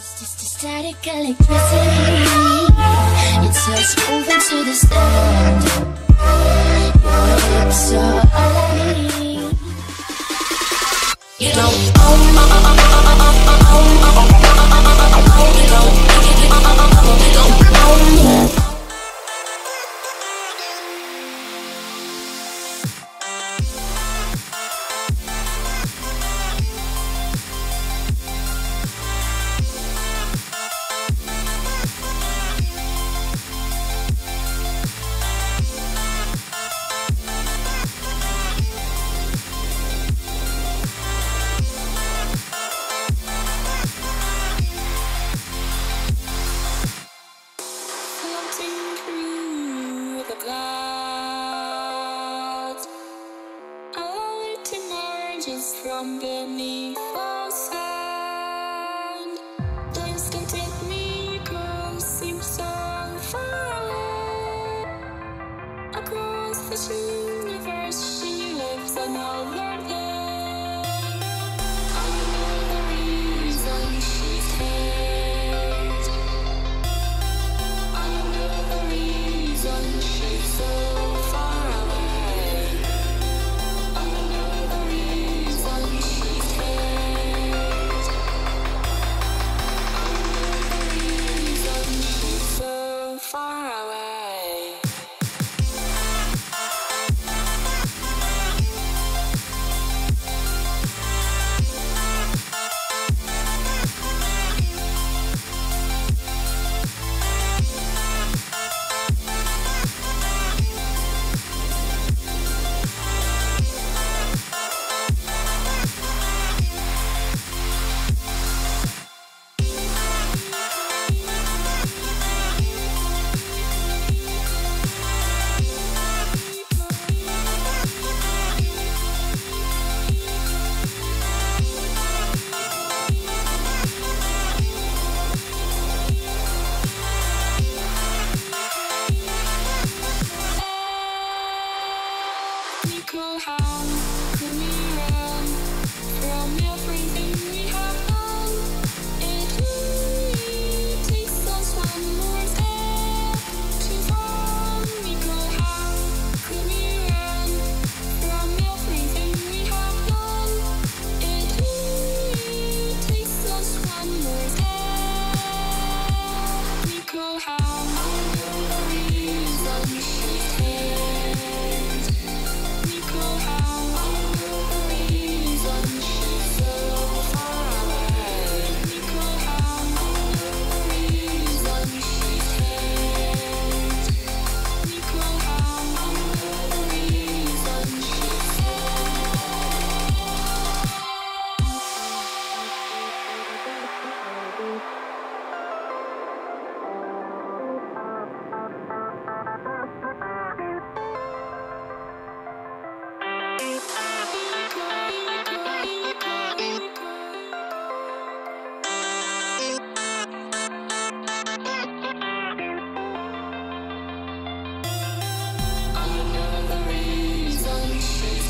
It's just a static electricity. It's us moving to the stand. changes from beneath us sand, Dance can take me across, seems so far away. Across this universe, she lives another